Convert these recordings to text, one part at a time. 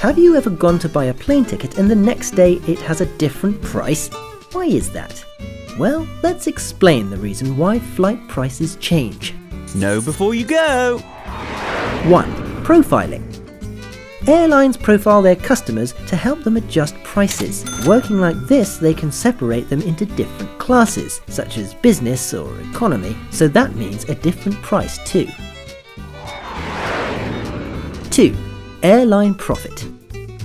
Have you ever gone to buy a plane ticket and the next day it has a different price? Why is that? Well, let's explain the reason why flight prices change. Know before you go. 1. Profiling. Airlines profile their customers to help them adjust prices. Working like this, they can separate them into different classes, such as business or economy, so that means a different price too. 2. Airline profit.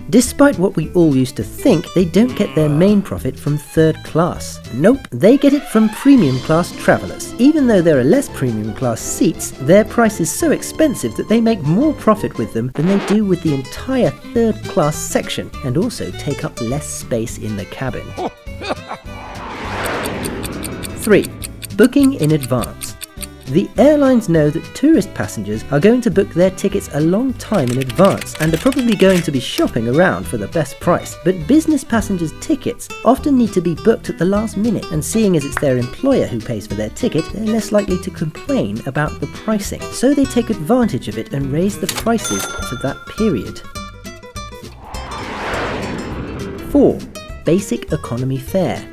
Despite what we all used to think, they don't get their main profit from third class. Nope, they get it from premium class travellers. Even though there are less premium class seats, their price is so expensive that they make more profit with them than they do with the entire third class section, and also take up less space in the cabin. 3. Booking in advance. The airlines know that tourist passengers are going to book their tickets a long time in advance and are probably going to be shopping around for the best price. But business passengers' tickets often need to be booked at the last minute, and seeing as it's their employer who pays for their ticket, they're less likely to complain about the pricing. So they take advantage of it and raise the prices for that period. 4. Basic Economy Fare.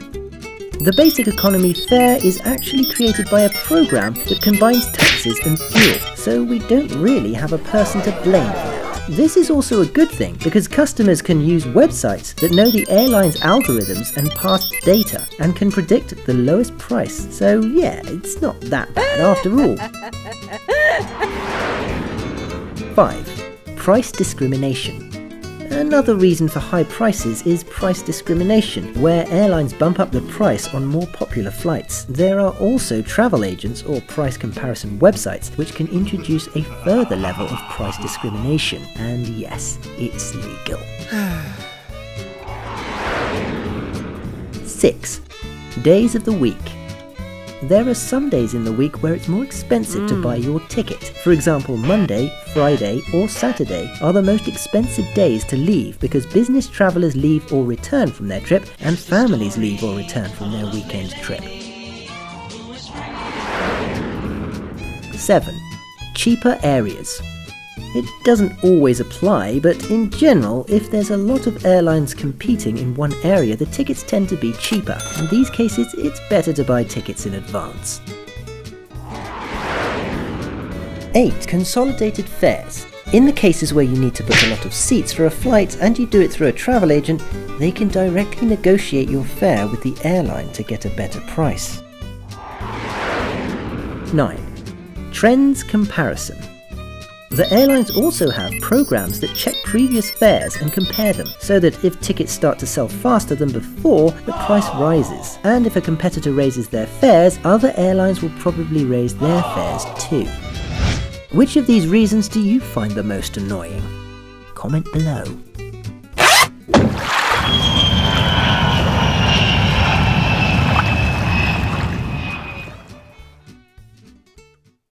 The Basic Economy fare is actually created by a program that combines taxes and fuel, so we don't really have a person to blame for that. This is also a good thing because customers can use websites that know the airline's algorithms and past data and can predict the lowest price. So yeah, it's not that bad after all. 5. Price discrimination. Another reason for high prices is price discrimination, where airlines bump up the price on more popular flights. There are also travel agents or price comparison websites which can introduce a further level of price discrimination. And yes, it's legal. 6. Days of the week. There are some days in the week where it's more expensive mm. to buy your ticket. For example, Monday, Friday, or Saturday are the most expensive days to leave because business travellers leave or return from their trip and families leave or return from their weekend trip. 7. Cheaper areas. It doesn't always apply, but in general, if there's a lot of airlines competing in one area, the tickets tend to be cheaper. In these cases, it's better to buy tickets in advance. 8. Consolidated fares. In the cases where you need to book a lot of seats for a flight and you do it through a travel agent, they can directly negotiate your fare with the airline to get a better price. 9. Trends Comparison. The airlines also have programs that check previous fares and compare them, so that if tickets start to sell faster than before, the price rises. And if a competitor raises their fares, other airlines will probably raise their fares too. Which of these reasons do you find the most annoying? Comment below.